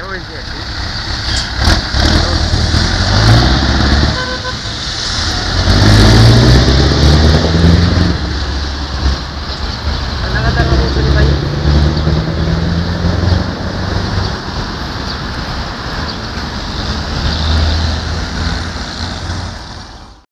Who is this?